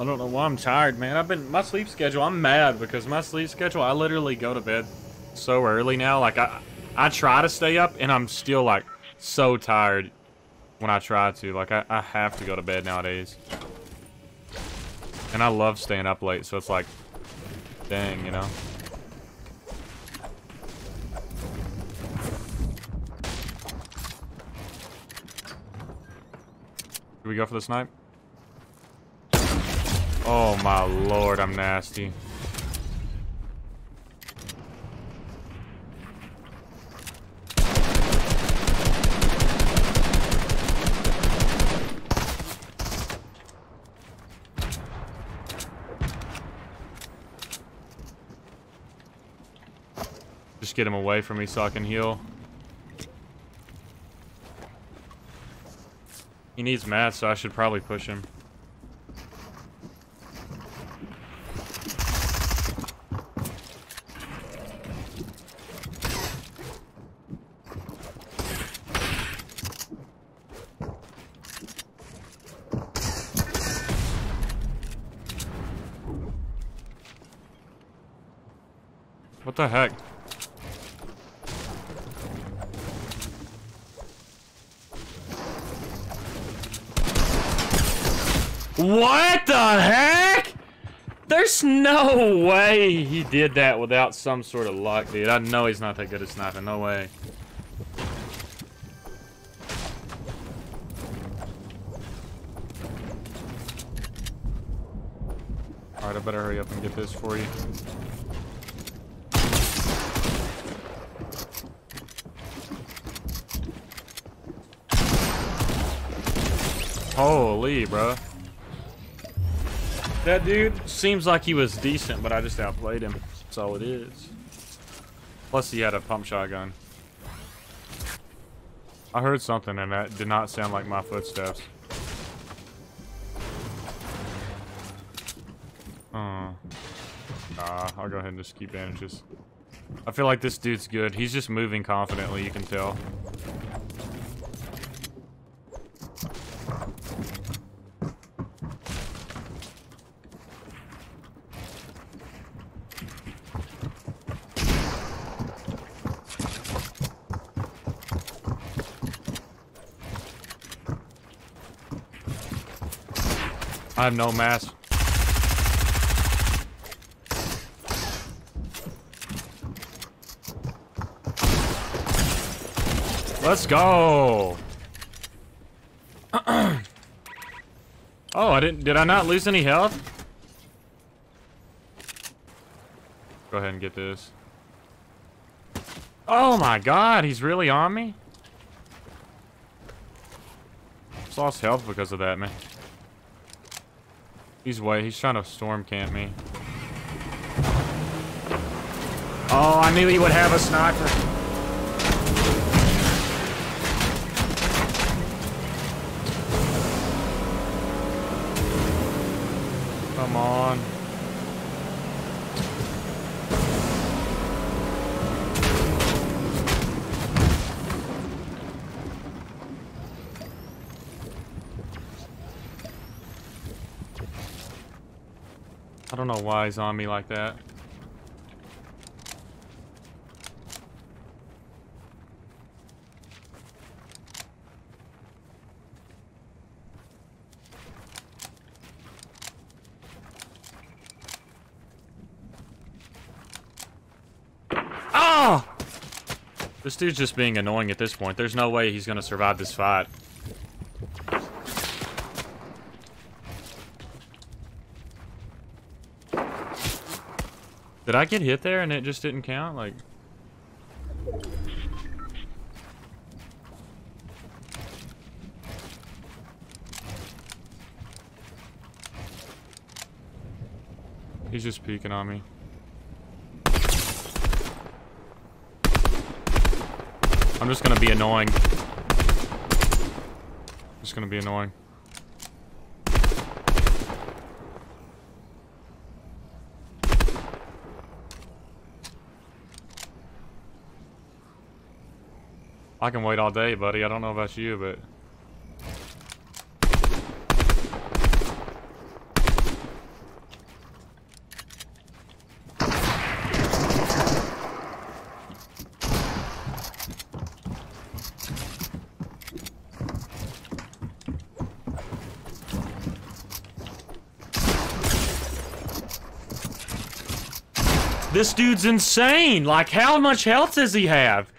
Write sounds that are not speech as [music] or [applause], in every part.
I don't know why I'm tired, man. I've been my sleep schedule. I'm mad because my sleep schedule. I literally go to bed so early now. Like I, I try to stay up, and I'm still like so tired when I try to. Like I, I have to go to bed nowadays, and I love staying up late. So it's like, dang, you know. Do we go for the snipe? Oh my lord, I'm nasty. Just get him away from me so I can heal. He needs mats, so I should probably push him. What the heck? What the heck? There's no way he did that without some sort of luck, dude. I know he's not that good at sniping. No way. Alright, I better hurry up and get this for you. Holy, bro. That dude seems like he was decent, but I just outplayed him. That's all it is. Plus, he had a pump shotgun. I heard something, and that did not sound like my footsteps. Uh, I'll go ahead and just keep bandages. I feel like this dude's good. He's just moving confidently, you can tell. I have no mask. Let's go. [clears throat] oh, I didn't. Did I not lose any health? Go ahead and get this. Oh my god, he's really on me? Just lost health because of that, man. He's way. He's trying to storm camp me. Oh, I knew he would have a sniper. Come on. I don't know why he's on me like that. Ah! This dude's just being annoying at this point. There's no way he's gonna survive this fight. Did I get hit there and it just didn't count? Like... He's just peeking on me. I'm just gonna be annoying. Just gonna be annoying. I can wait all day, buddy. I don't know about you, but... This dude's insane! Like, how much health does he have?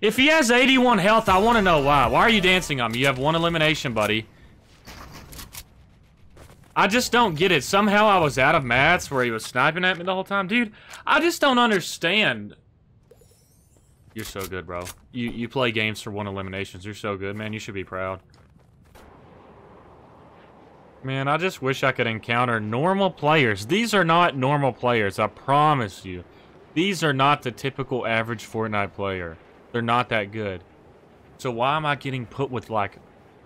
If he has 81 health, I want to know why. Why are you dancing on me? You have one elimination, buddy. I just don't get it. Somehow I was out of mats where he was sniping at me the whole time. Dude, I just don't understand. You're so good, bro. You you play games for one eliminations. You're so good, man. You should be proud. Man, I just wish I could encounter normal players. These are not normal players, I promise you. These are not the typical average Fortnite player. They're not that good. So why am I getting put with, like,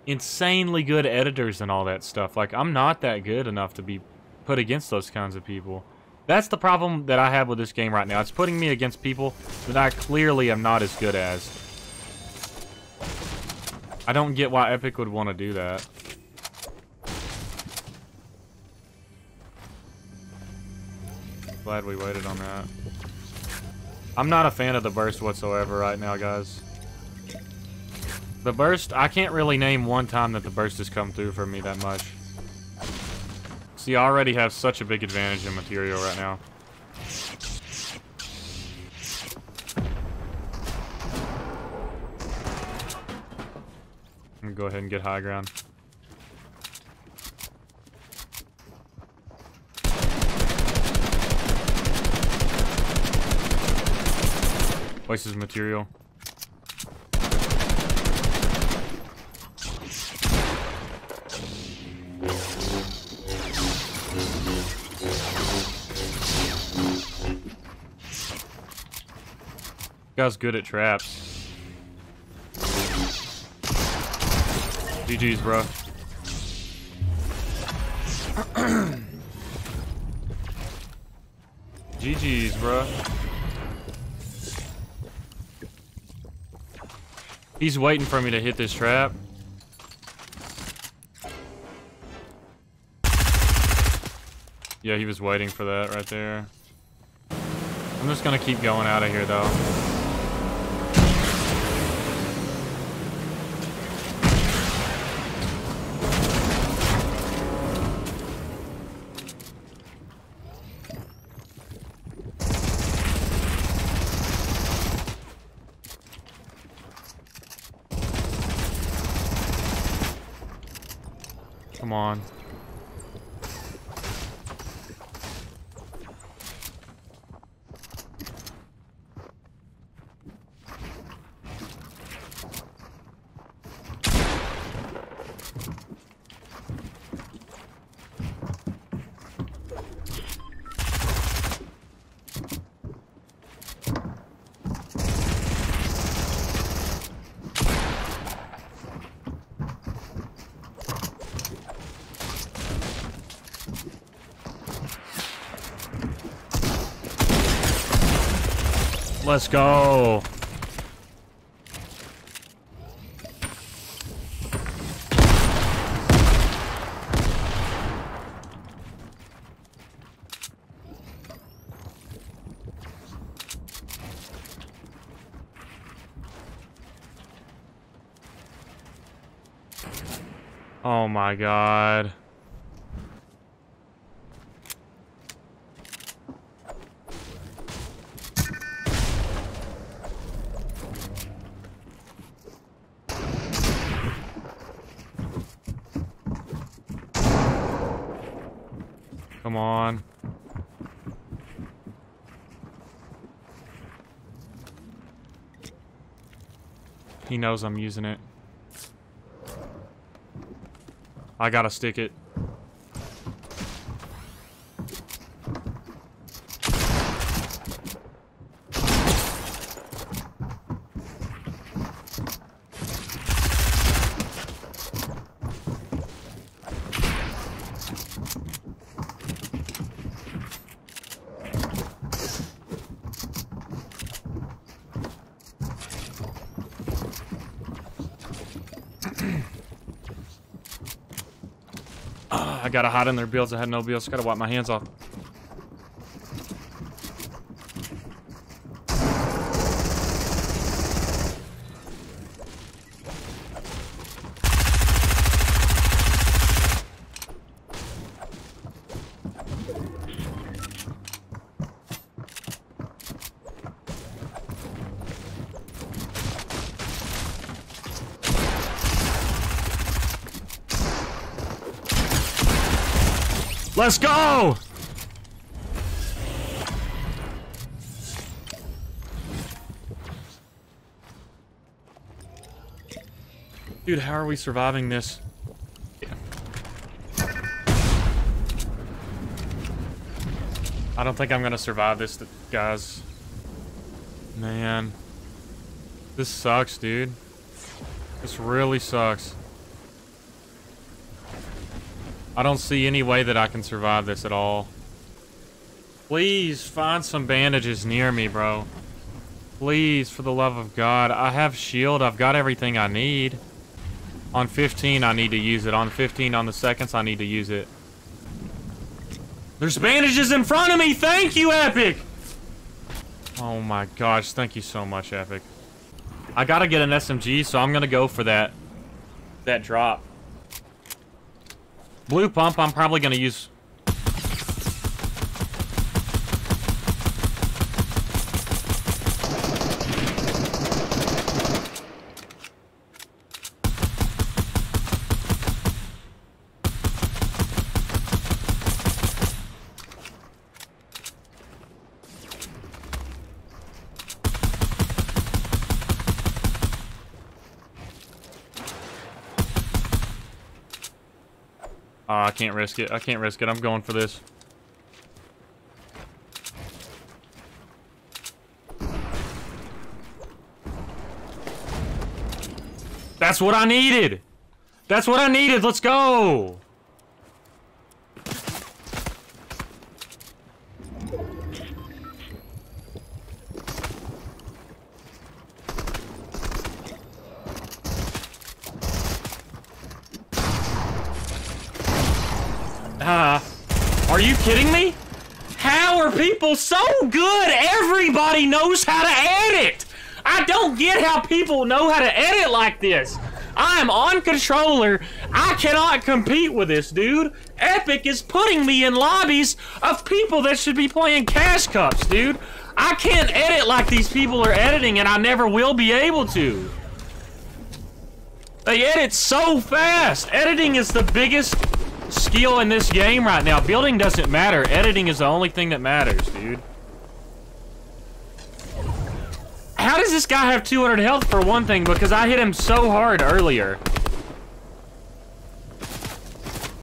insanely good editors and all that stuff? Like, I'm not that good enough to be put against those kinds of people. That's the problem that I have with this game right now. It's putting me against people that I clearly am not as good as. I don't get why Epic would want to do that. Glad we waited on that. I'm not a fan of the burst whatsoever right now, guys. The burst, I can't really name one time that the burst has come through for me that much. See, I already have such a big advantage in material right now. I'm gonna go ahead and get high ground. Wastes material. Guy's good at traps. GG's, bro. [clears throat] GG's, bro. He's waiting for me to hit this trap. Yeah, he was waiting for that right there. I'm just gonna keep going out of here, though. Come on. Let's go. Oh my god. Come on. He knows I'm using it. I gotta stick it. I gotta hide in their builds. I had no builds. Gotta wipe my hands off. Let's go! Dude, how are we surviving this? I don't think I'm gonna survive this, guys. Man. This sucks, dude. This really sucks. I don't see any way that I can survive this at all. Please find some bandages near me, bro. Please, for the love of God. I have shield. I've got everything I need. On 15, I need to use it. On 15, on the seconds, I need to use it. There's bandages in front of me! Thank you, Epic! Oh my gosh, thank you so much, Epic. I gotta get an SMG, so I'm gonna go for that... that drop. Blue pump, I'm probably gonna use I can't risk it. I can't risk it. I'm going for this. That's what I needed! That's what I needed! Let's go! Uh, are you kidding me? How are people so good? Everybody knows how to edit. I don't get how people know how to edit like this. I am on controller. I cannot compete with this, dude. Epic is putting me in lobbies of people that should be playing cash cups, dude. I can't edit like these people are editing, and I never will be able to. They edit so fast. Editing is the biggest skill in this game right now. Building doesn't matter. Editing is the only thing that matters, dude. How does this guy have 200 health for one thing? Because I hit him so hard earlier.